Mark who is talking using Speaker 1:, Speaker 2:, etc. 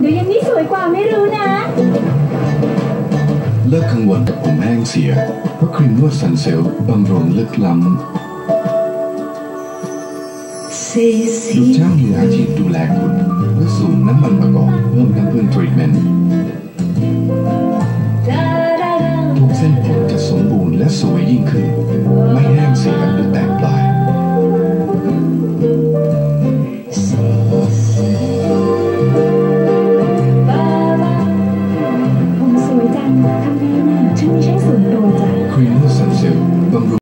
Speaker 1: เดี๋ยวยังนี่สวยกว่าไม่รู้นะ
Speaker 2: เลิกกังวลกับผมแห้งเสีย เพราะครีมนวดสันเซลบำรุงลึกล้ำดูช่างมืออาชีพดูแลคุณเพื่อสูงน้ำมันประกอบเพิ่มน้ำเพื่อนทรีทเมนต์ทุกเส้นผมจะสมบูรณ์และสวยยิ่งขึ้น
Speaker 1: Thank you.